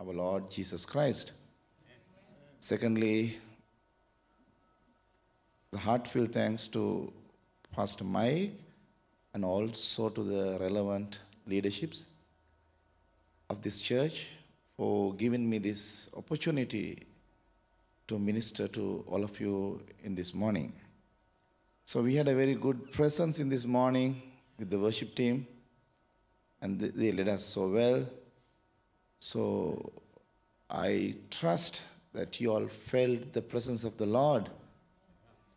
our Lord Jesus Christ. Secondly, the heartfelt thanks to Pastor Mike and also to the relevant leaderships of this church for giving me this opportunity to minister to all of you in this morning. So we had a very good presence in this morning with the worship team, and they- they led us so well. So I trust that you all felt the presence of the Lord.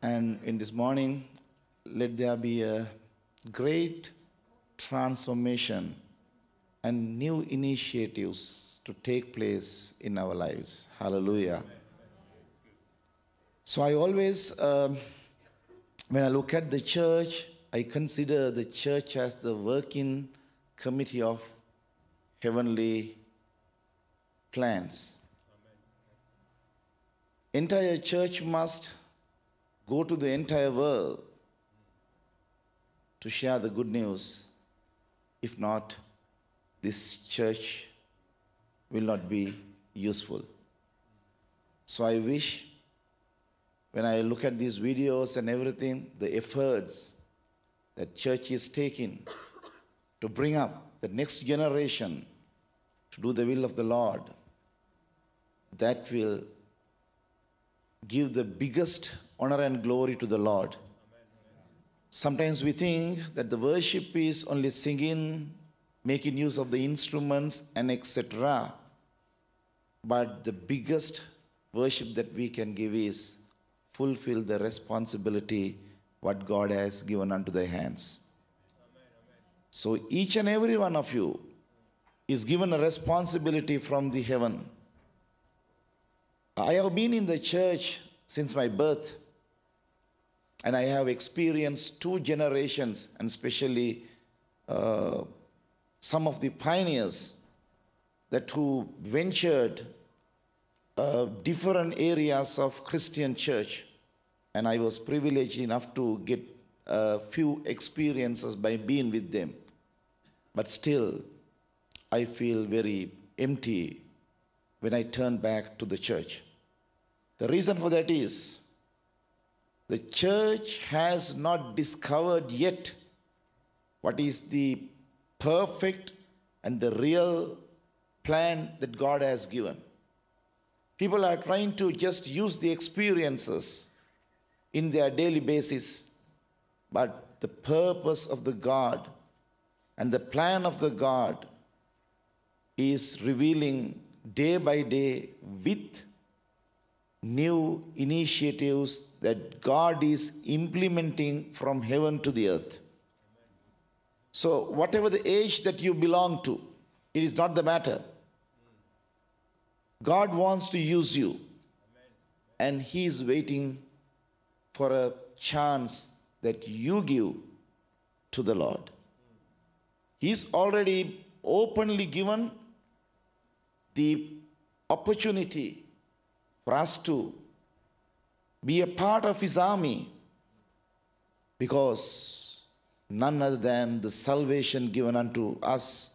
And in this morning, let there be a great transformation and new initiatives to take place in our lives. Hallelujah. So I always, um, when I look at the church, I consider the church as the working committee of heavenly plans. Entire church must go to the entire world to share the good news. If not, this church will not be useful. So I wish when I look at these videos and everything, the efforts that church is taking to bring up the next generation to do the will of the Lord, that will give the biggest honor and glory to the Lord. Sometimes we think that the worship is only singing, making use of the instruments, and etc. But the biggest worship that we can give is fulfill the responsibility what God has given unto their hands. So each and every one of you is given a responsibility from the heaven. I have been in the church since my birth, and I have experienced two generations, and especially uh, some of the pioneers that who ventured uh, different areas of Christian church, and I was privileged enough to get a few experiences by being with them. But still, I feel very empty when I turn back to the church. The reason for that is the church has not discovered yet what is the perfect and the real plan that God has given. People are trying to just use the experiences in their daily basis, but the purpose of the God and the plan of the God is revealing day by day with new initiatives that God is implementing from heaven to the earth. So, whatever the age that you belong to, it is not the matter. God wants to use you, and He is waiting for a chance that you give to the Lord. He's already openly given the opportunity for us to be a part of His army because none other than the salvation given unto us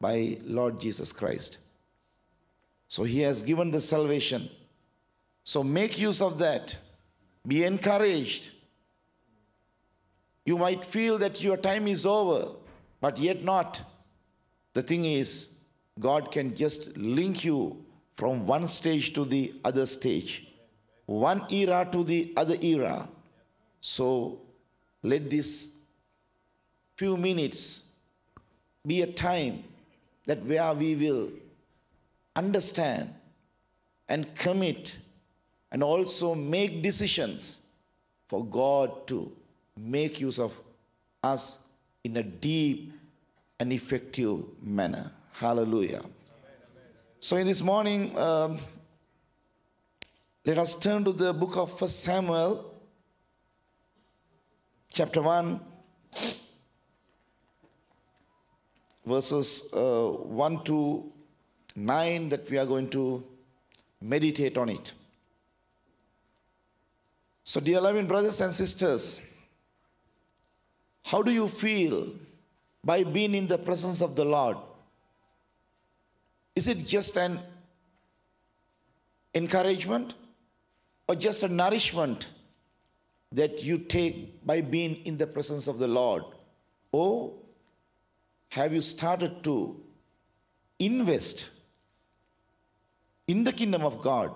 by Lord Jesus Christ. So He has given the salvation. So make use of that. Be encouraged. You might feel that your time is over, but yet not. The thing is, God can just link you from one stage to the other stage, one era to the other era. So let this few minutes be a time that where we will understand and commit and also make decisions for God to make use of us in a deep and effective manner. Hallelujah. So, in this morning, um, let us turn to the book of First Samuel, chapter 1, verses uh, 1 to 9, that we are going to meditate on it. So, dear loving brothers and sisters, how do you feel by being in the presence of the Lord? Is it just an encouragement or just a nourishment that you take by being in the presence of the Lord? Or have you started to invest in the kingdom of God?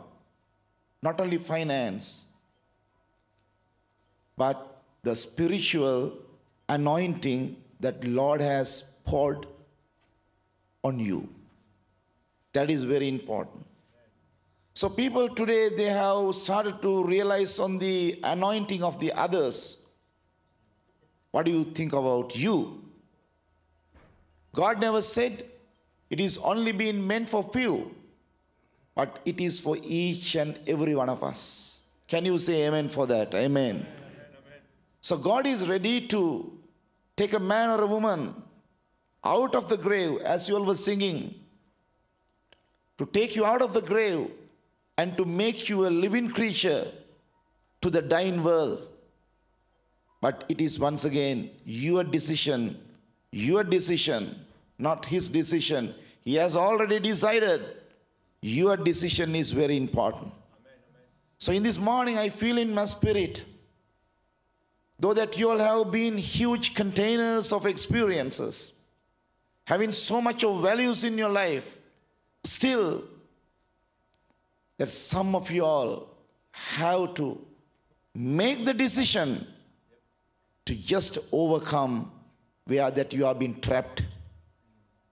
Not only finance, but the spiritual anointing that the Lord has poured on you. That is very important. So people today they have started to realize on the anointing of the others. What do you think about you? God never said it is only been meant for few, but it is for each and every one of us. Can you say amen for that? Amen. So God is ready to take a man or a woman out of the grave, as you all were singing, to take you out of the grave and to make you a living creature to the dying world. But it is once again your decision, your decision, not his decision. He has already decided. Your decision is very important. So, in this morning, I feel in my spirit Though that you all have been huge containers of experiences, having so much of values in your life, still that some of you all have to make the decision to just overcome where that you have been trapped,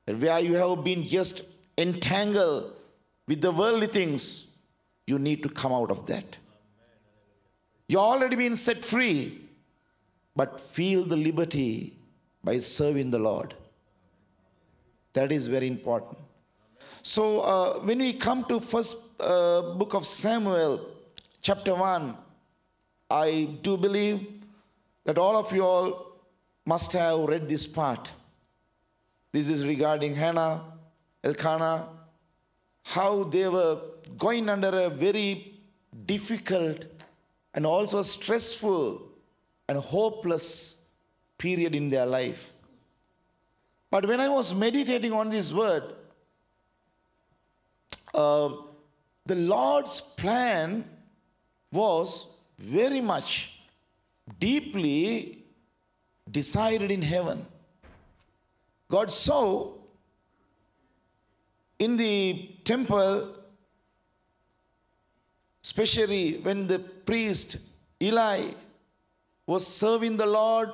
where you have been just entangled with the worldly things, you need to come out of that. You already been set free but feel the liberty by serving the Lord. That is very important. So uh, when we come to first uh, book of Samuel, chapter 1, I do believe that all of you all must have read this part. This is regarding Hannah, Elkanah, how they were going under a very difficult and also stressful and hopeless period in their life. But when I was meditating on this word, uh, the Lord's plan was very much deeply decided in heaven. God saw in the temple, especially when the priest Eli was serving the Lord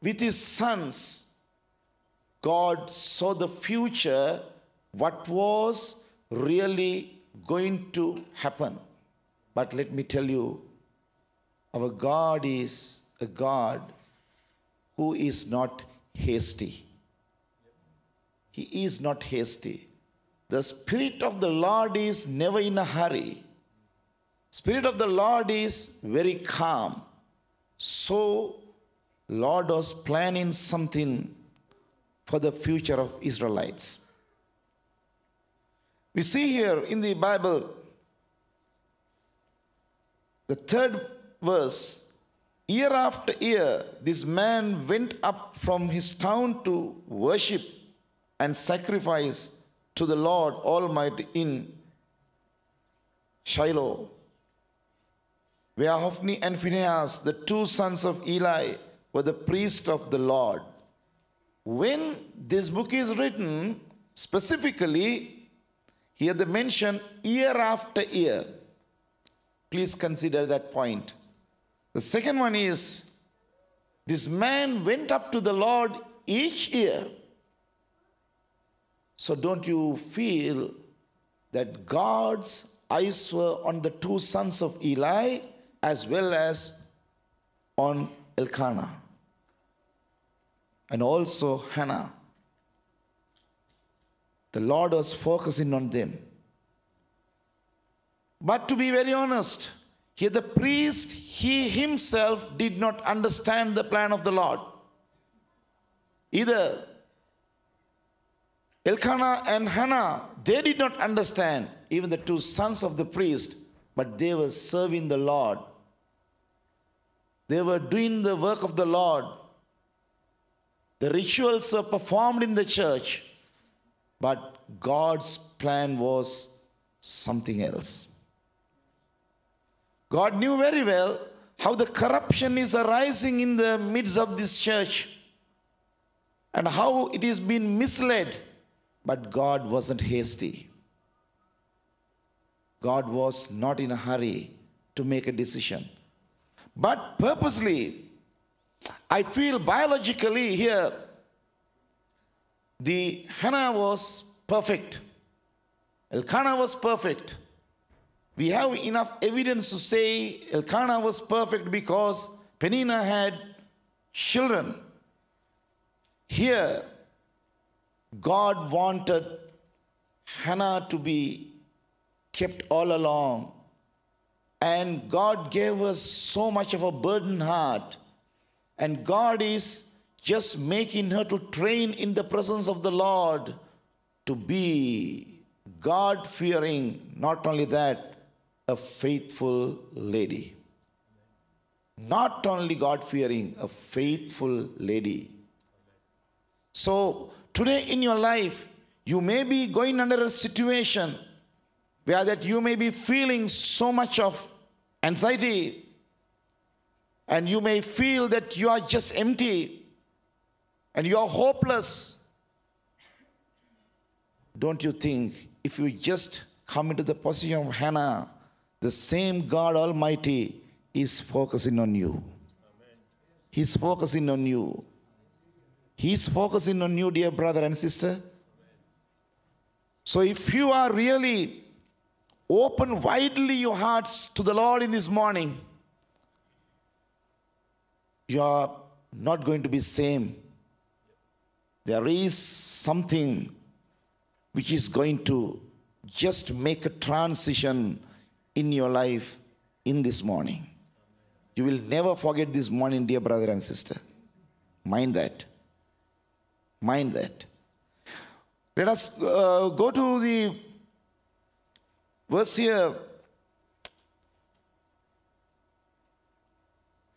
with his sons, God saw the future, what was really going to happen. But let me tell you, our God is a God who is not hasty. He is not hasty. The Spirit of the Lord is never in a hurry. Spirit of the Lord is very calm. So, Lord was planning something for the future of Israelites. We see here in the Bible, the third verse, year after year, this man went up from his town to worship and sacrifice to the Lord Almighty in Shiloh where Hophni and Phinehas, the two sons of Eli, were the priests of the Lord. When this book is written, specifically, here they mention year after year. Please consider that point. The second one is this man went up to the Lord each year. So don't you feel that God's eyes were on the two sons of Eli as well as on Elkanah and also Hannah. The Lord was focusing on them. But to be very honest, here the priest, he himself did not understand the plan of the Lord. Either Elkanah and Hannah, they did not understand, even the two sons of the priest, but they were serving the Lord they were doing the work of the Lord. The rituals were performed in the church, but God's plan was something else. God knew very well how the corruption is arising in the midst of this church and how it is being misled. But God wasn't hasty. God was not in a hurry to make a decision. But purposely, I feel biologically here, the Hannah was perfect. Elkanah was perfect. We have enough evidence to say Elkanah was perfect because Peninnah had children. Here, God wanted Hannah to be kept all along. And God gave us so much of a burden heart. And God is just making her to train in the presence of the Lord to be God fearing. Not only that, a faithful lady. Not only God fearing, a faithful lady. So, today in your life, you may be going under a situation where that you may be feeling so much of anxiety and you may feel that you are just empty and you are hopeless. Don't you think if you just come into the position of Hannah, the same God Almighty is focusing on you. He's focusing on you. He's focusing on you, dear brother and sister. So if you are really open widely your hearts to the Lord in this morning, you are not going to be same. There is something which is going to just make a transition in your life in this morning. You will never forget this morning, dear brother and sister. Mind that. Mind that. Let us uh, go to the verse here.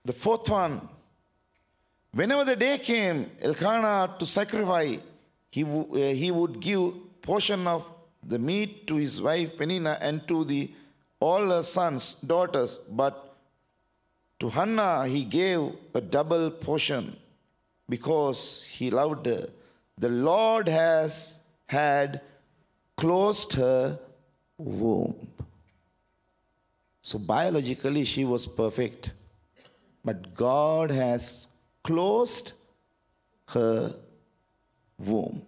The fourth one. Whenever the day came, Elkanah to sacrifice, he, uh, he would give portion of the meat to his wife Peninnah and to the all her sons, daughters, but to Hannah he gave a double portion because he loved her. The Lord has had closed her womb. So biologically she was perfect, but God has closed her womb.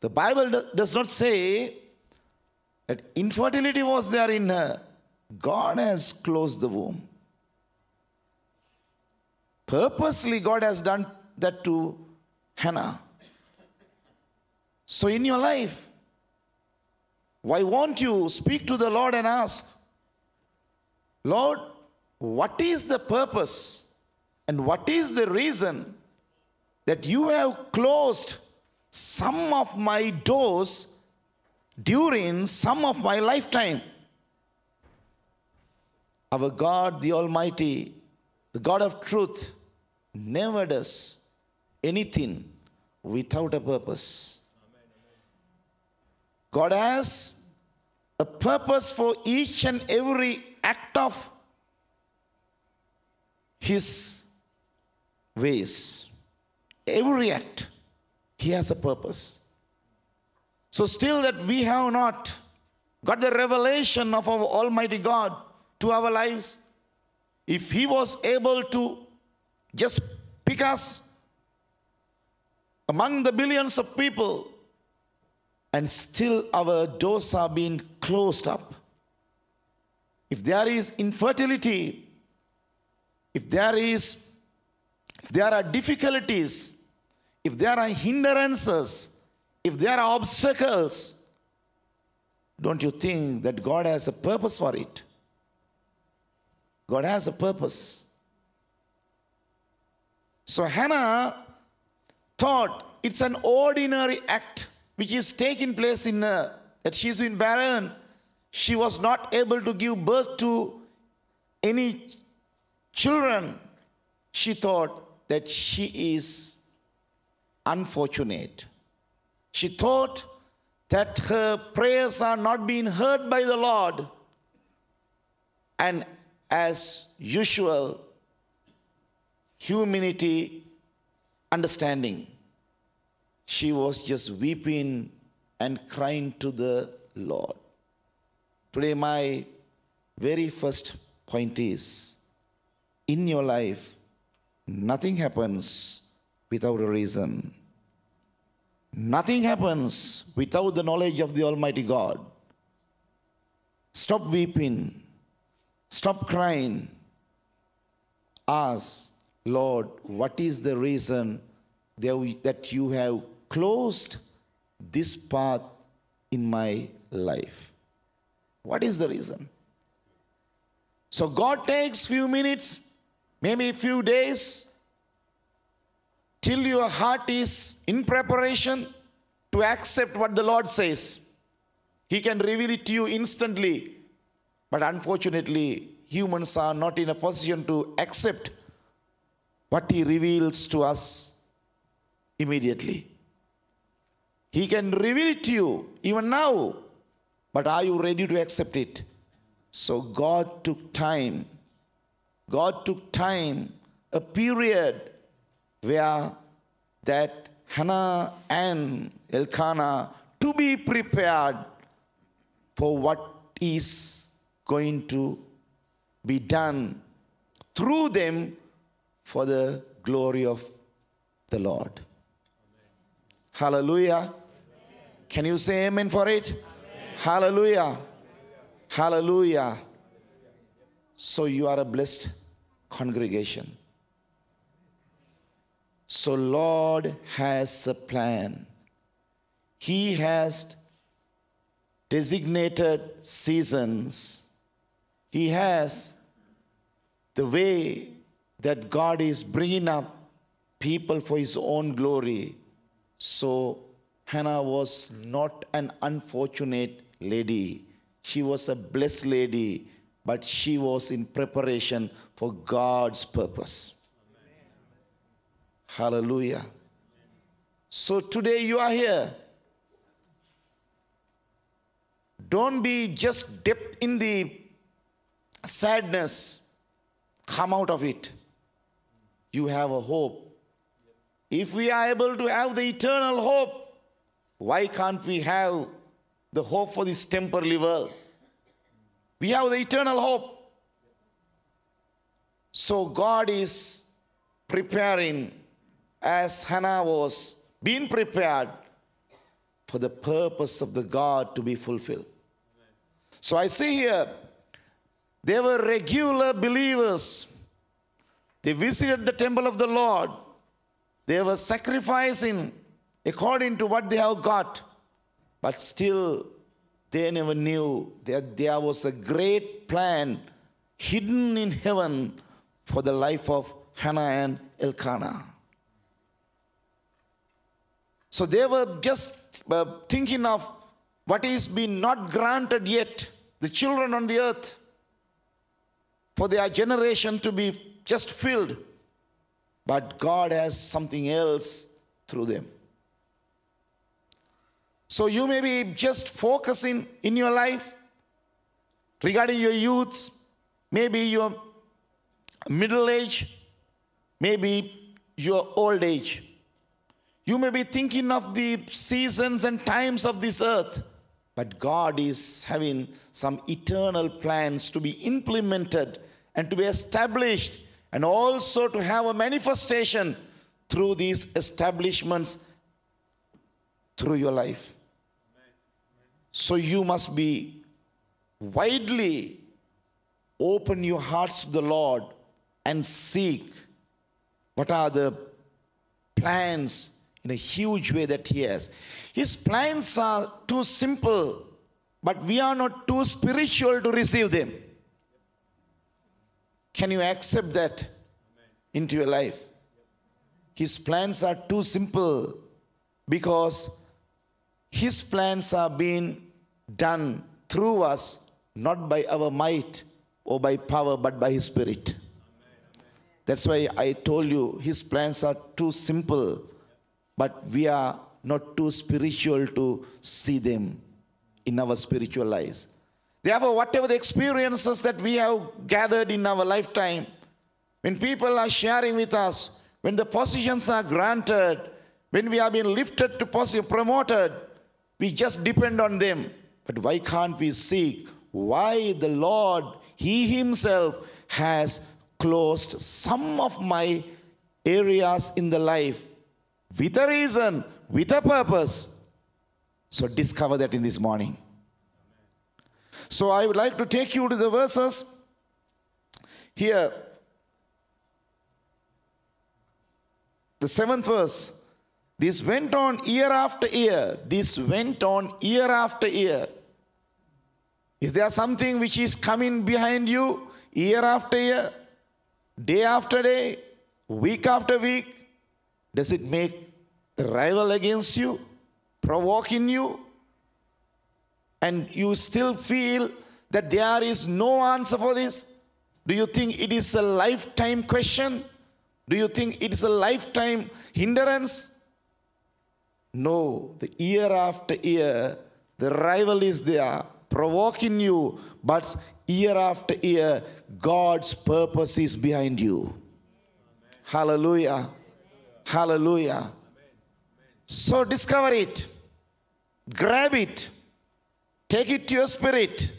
The Bible does not say that infertility was there in her. God has closed the womb. Purposely, God has done that to Hannah. So, in your life, why won't you speak to the Lord and ask, Lord, what is the purpose and what is the reason that you have closed some of my doors during some of my lifetime. Our God, the Almighty, the God of truth, never does anything without a purpose. God has a purpose for each and every act of His ways. Every act, He has a purpose. So, still that we have not got the revelation of our Almighty God to our lives, if He was able to just pick us among the billions of people, and still our doors are being closed up. If there is infertility, if there is if there are difficulties, if there are hindrances, if there are obstacles, don't you think that God has a purpose for it? God has a purpose. So Hannah thought it's an ordinary act which is taking place in her, that she's been barren. She was not able to give birth to any children. She thought that she is unfortunate. She thought that her prayers are not being heard by the Lord. And as usual, humility, understanding. She was just weeping and crying to the Lord. Today, my very first point is in your life, nothing happens without a reason. Nothing happens without the knowledge of the Almighty God. Stop weeping. Stop crying. Ask, Lord, what is the reason that you have closed this path in my life? What is the reason? So God takes few minutes, maybe a few days, till your heart is in preparation to accept what the Lord says. He can reveal it to you instantly. But unfortunately, humans are not in a position to accept what He reveals to us immediately. He can reveal it to you even now, but are you ready to accept it? So God took time. God took time, a period where that Hannah and Elkanah to be prepared for what is going to be done through them for the glory of the Lord. Amen. Hallelujah. Amen. Can you say amen for it? Amen. Hallelujah. Hallelujah. So you are a blessed congregation. So Lord has a plan. He has designated seasons. He has the way that God is bringing up people for his own glory. So Hannah was not an unfortunate lady. She was a blessed lady, but she was in preparation for God's purpose. Amen. Hallelujah. So today you are here. Don't be just dipped in the sadness. Come out of it. You have a hope. If we are able to have the eternal hope, why can't we have the hope for this temporary world. We have the eternal hope. So God is preparing as Hannah was being prepared for the purpose of the God to be fulfilled. So I see here, they were regular believers. They visited the temple of the Lord. They were sacrificing according to what they have got. But still, they never knew that there was a great plan hidden in heaven for the life of Hannah and Elkanah. So they were just uh, thinking of what is being not granted yet, the children on the earth, for their generation to be just filled. But God has something else through them. So you may be just focusing in your life regarding your youths, maybe your middle age, maybe your old age. You may be thinking of the seasons and times of this earth, but God is having some eternal plans to be implemented and to be established, and also to have a manifestation through these establishments through your life. So you must be widely open your hearts to the Lord and seek what are the plans in a huge way that He has. His plans are too simple, but we are not too spiritual to receive them. Can you accept that into your life? His plans are too simple because His plans are being done through us, not by our might or by power, but by His Spirit. That's why I told you His plans are too simple, but we are not too spiritual to see them in our spiritual lives. Therefore, whatever the experiences that we have gathered in our lifetime, when people are sharing with us, when the positions are granted, when we have been lifted to position, promoted, we just depend on them. But why can't we seek why the Lord, He Himself, has closed some of my areas in the life with a reason, with a purpose. So discover that in this morning. So I would like to take you to the verses here. The seventh verse. This went on year after year. This went on year after year. Is there something which is coming behind you year after year, day after day, week after week? Does it make a rival against you, provoking you? And you still feel that there is no answer for this? Do you think it is a lifetime question? Do you think it is a lifetime hindrance? No, the year after year, the rival is there, provoking you, but year after year, God's purpose is behind you. Hallelujah. Hallelujah. So discover it, grab it, take it to your spirit.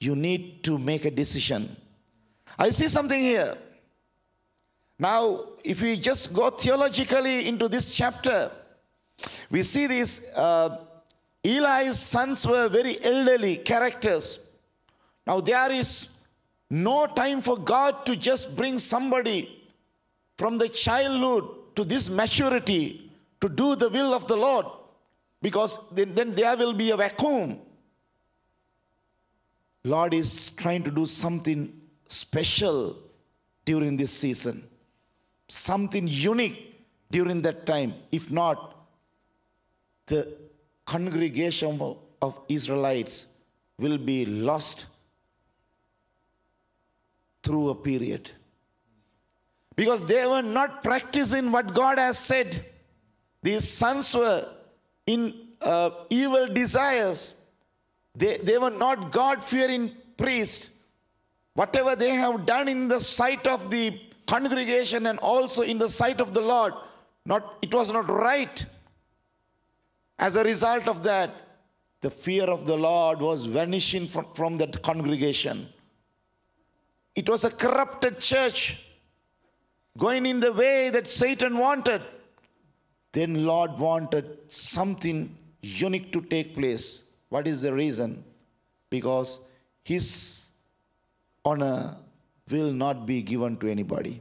You need to make a decision. I see something here. Now, if we just go theologically into this chapter, we see these uh, Eli's sons were very elderly characters. Now, there is no time for God to just bring somebody from the childhood to this maturity to do the will of the Lord because then, then there will be a vacuum. Lord is trying to do something special during this season, something unique during that time. If not, the congregation of, Israelites will be lost through a period. Because they were not practicing what God has said. These sons were in uh, evil desires. They, they were not God fearing priests. Whatever they have done in the sight of the congregation and also in the sight of the Lord, not, it was not right. As a result of that, the fear of the Lord was vanishing from, from that congregation. It was a corrupted church going in the way that Satan wanted. Then Lord wanted something unique to take place. What is the reason? Because his honor will not be given to anybody.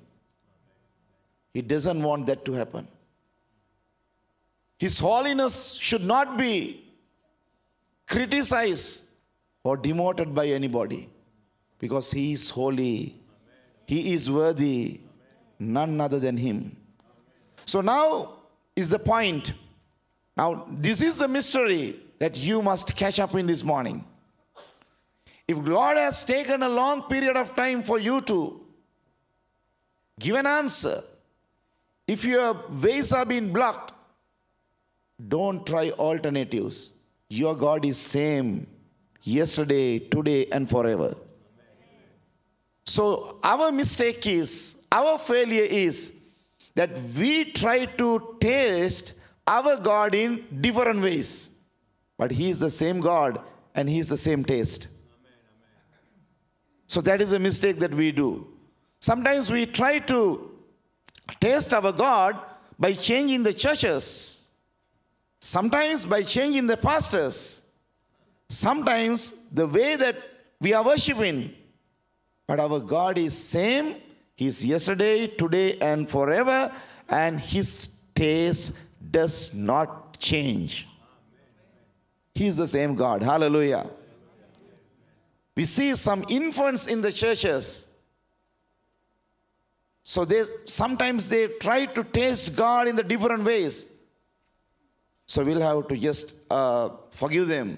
He doesn't want that to happen. His holiness should not be criticized or demoted by anybody because he is holy. He is worthy. None other than him. So now is the point. Now, this is the mystery that you must catch up in this morning. If God has taken a long period of time for you to give an answer, if your ways are being blocked, don't try alternatives. Your God is same yesterday, today, and forever. So our mistake is, our failure is that we try to taste our God in different ways. But He is the same God and He is the same taste. So that is a mistake that we do. Sometimes we try to taste our God by changing the churches, sometimes by changing the pastors, sometimes the way that we are worshiping. But our God is same. He is yesterday, today, and forever, and His taste does not change. He is the same God. Hallelujah. We see some influence in the churches. So they sometimes they try to taste God in the different ways. So we'll have to just uh, forgive them.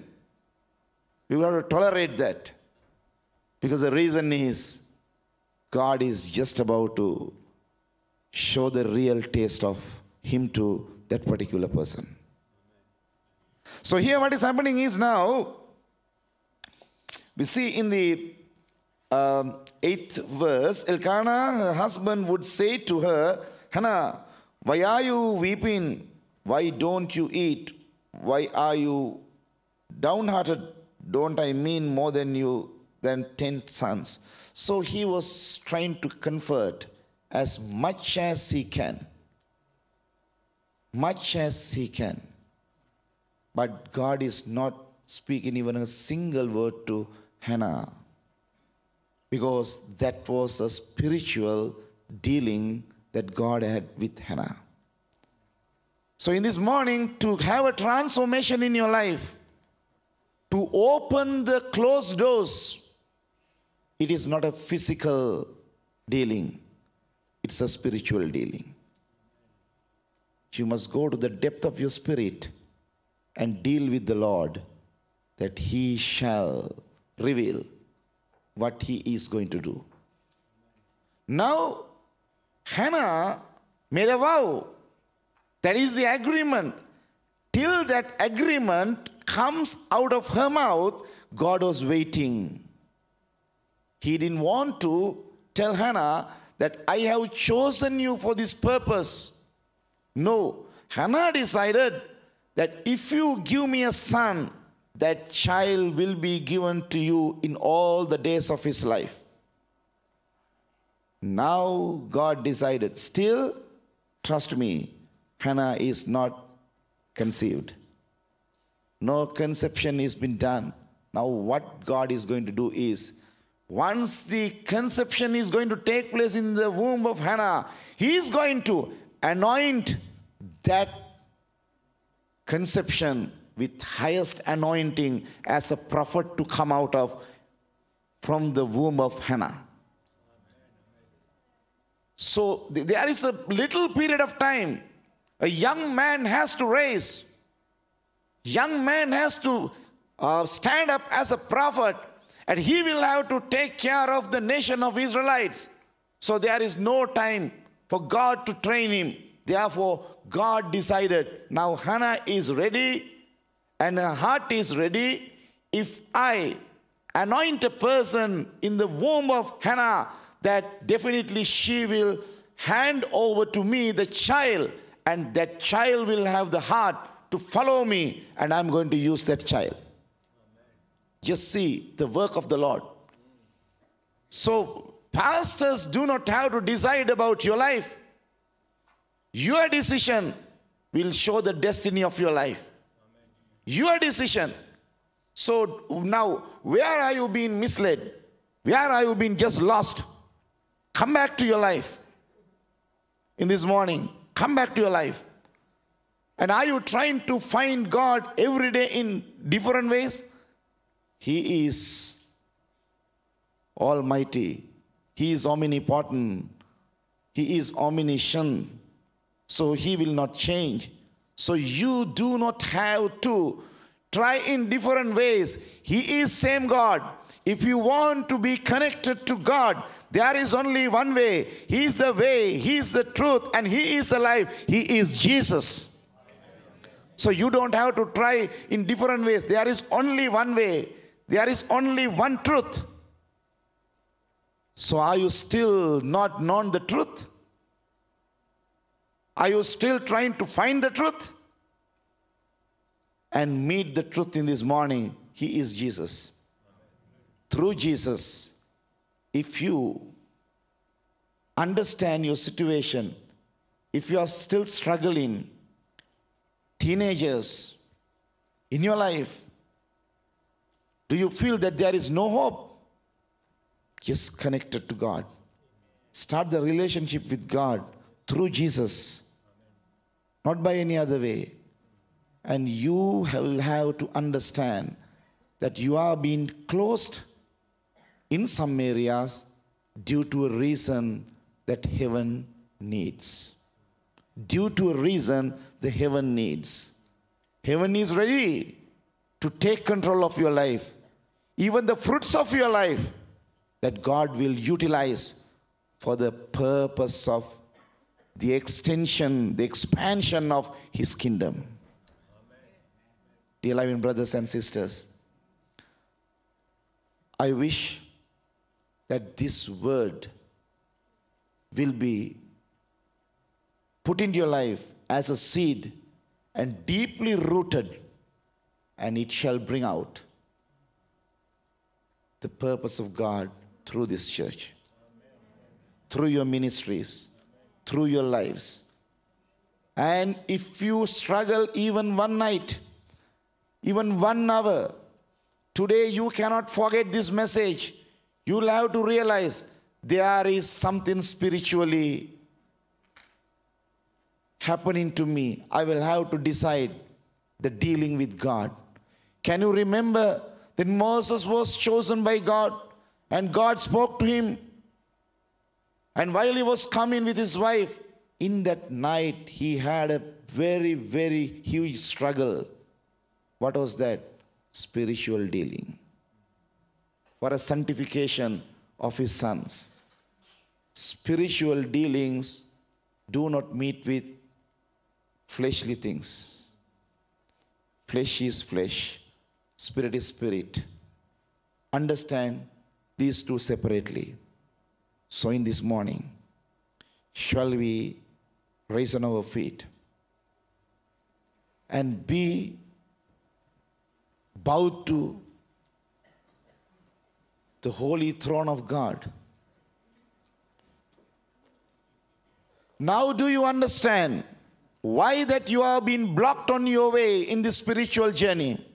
We will have to tolerate that. Because the reason is God is just about to show the real taste of Him to that particular person. So here what is happening is now We see in the um, eighth verse, Elkanah, her husband, would say to her, Hannah, why are you weeping? Why don't you eat? Why are you downhearted? Don't I mean more than you than ten sons? So he was trying to comfort as much as he can. Much as he can. But God is not speaking even a single word to Hannah because that was a spiritual dealing that God had with Hannah. So, in this morning, to have a transformation in your life, to open the closed doors, it is not a physical dealing, it's a spiritual dealing. You must go to the depth of your spirit and deal with the Lord that He shall reveal what He is going to do. Now, Hannah made a vow. That is the agreement. Till that agreement comes out of her mouth, God was waiting. He didn't want to tell Hannah that I have chosen you for this purpose. No, Hannah decided that if you give me a son, that child will be given to you in all the days of his life. Now God decided, still, trust me, Hannah is not conceived. No conception has been done. Now, what God is going to do is, once the conception is going to take place in the womb of Hannah, He is going to anoint that conception with highest anointing as a prophet to come out of from the womb of Hannah. So there is a little period of time a young man has to raise. Young man has to uh, stand up as a prophet and he will have to take care of the nation of Israelites. So there is no time for God to train him. Therefore, God decided now Hannah is ready and her heart is ready. If I anoint a person in the womb of Hannah, that definitely she will hand over to me the child, and that child will have the heart to follow me, and I'm going to use that child. Just see the work of the Lord. So, pastors do not have to decide about your life. Your decision will show the destiny of your life. Your decision. So now, where are you being misled? Where are you being just lost? Come back to your life in this morning. Come back to your life. And are you trying to find God every day in different ways? He is almighty. He is omnipotent. He is omniscient. So he will not change. So you do not have to try in different ways. He is same God. If you want to be connected to God, there is only one way. He is the way, He is the truth, and He is the life. He is Jesus. So you don't have to try in different ways. There is only one way, there is only one truth. So are you still not known the truth? Are you still trying to find the truth? And meet the truth in this morning. He is Jesus. Through Jesus, if you understand your situation, if you are still struggling, teenagers in your life, do you feel that there is no hope? Just connected to God. Start the relationship with God through Jesus, not by any other way. And you will have to understand that you are being closed in some areas due to a reason that heaven needs. Due to a reason the heaven needs. Heaven is ready to take control of your life. Even the fruits of your life that God will utilize for the purpose of the extension, the expansion of His kingdom. Amen. Dear loving brothers and sisters, I wish that this word will be put into your life as a seed and deeply rooted, and it shall bring out the purpose of God through this church, through your ministries, through your lives. And if you struggle even one night, even one hour, today you cannot forget this message. You'll have to realize there is something spiritually happening to me. I will have to decide the dealing with God. Can you remember that Moses was chosen by God and God spoke to him? And while he was coming with his wife, in that night he had a very, very huge struggle. What was that? Spiritual dealing. For a sanctification of his sons. Spiritual dealings do not meet with fleshly things. Flesh is flesh, spirit is spirit. Understand these two separately. So, in this morning, shall we raise on our feet and be bowed to the holy throne of God? Now, do you understand why that you have been blocked on your way in this spiritual journey?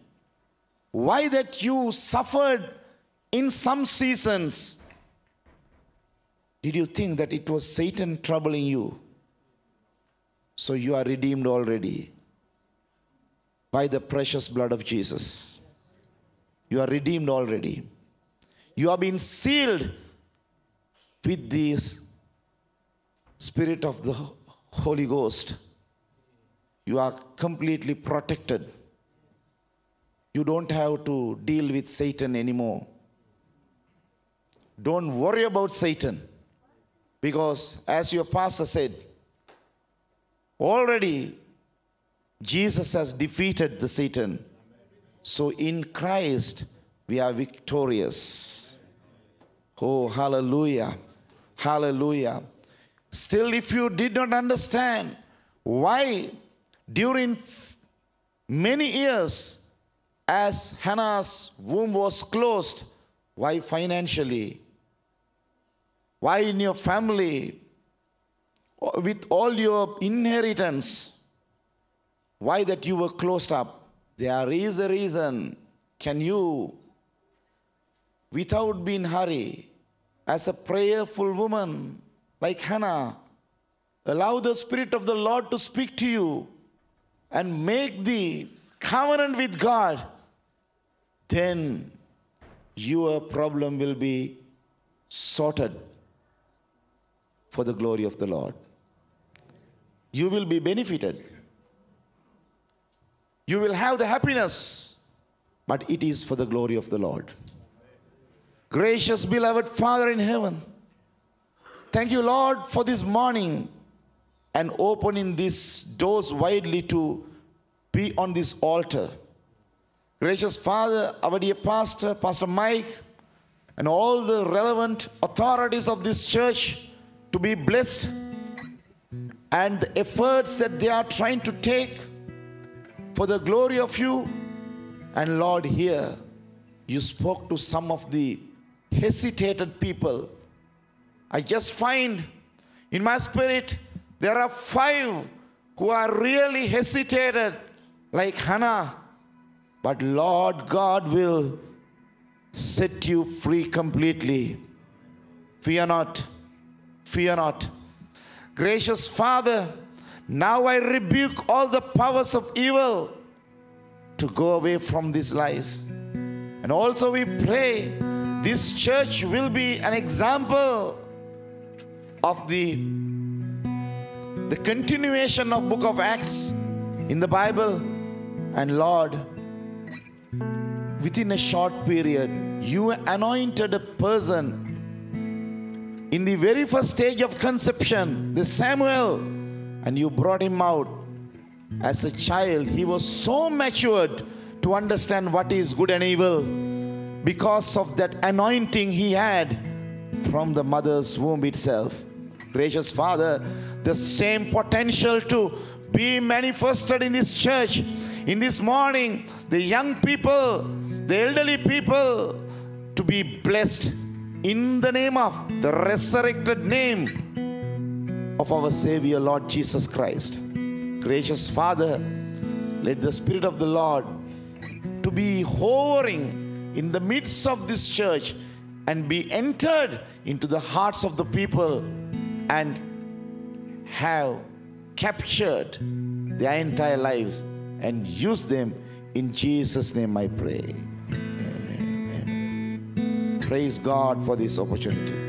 Why that you suffered in some seasons? Did you think that it was Satan troubling you? So you are redeemed already by the precious blood of Jesus. You are redeemed already. You have been sealed with the Spirit of the Holy Ghost. You are completely protected. You don't have to deal with Satan anymore. Don't worry about Satan. Because, as your pastor said, already Jesus has defeated the Satan. So, in Christ, we are victorious. Oh, hallelujah! Hallelujah. Still, if you did not understand why during many years, as Hannah's womb was closed, why financially? Why in your family? With all your inheritance? Why that you were closed up? There is a reason. Can you, without being hurry, as a prayerful woman like Hannah, allow the Spirit of the Lord to speak to you and make the covenant with God, then your problem will be sorted for the glory of the Lord. You will be benefited. You will have the happiness, but it is for the glory of the Lord. Gracious, beloved Father in heaven, thank you, Lord, for this morning and opening these doors widely to be on this altar. Gracious Father, our dear pastor, Pastor Mike, and all the relevant authorities of this church to be blessed and the efforts that they are trying to take for the glory of you. And Lord, here you spoke to some of the hesitated people. I just find in my spirit there are five who are really hesitated, like Hannah. But Lord God will set you free completely. Fear not. Fear not. Gracious Father, now I rebuke all the powers of evil to go away from these lives. And also we pray this church will be an example of the the continuation of book of acts in the bible and lord within a short period you anointed a person in the very first stage of conception the samuel and you brought him out as a child he was so matured to understand what is good and evil because of that anointing he had from the mother's womb itself. Gracious Father, the same potential to be manifested in this church. In this morning, the young people, the elderly people, to be blessed in the name of the resurrected name of our Savior, Lord Jesus Christ. Gracious Father, let the Spirit of the Lord to be hovering in the midst of this church and be entered into the hearts of the people and have captured their entire lives and use them in Jesus' name I pray. Praise God for this opportunity.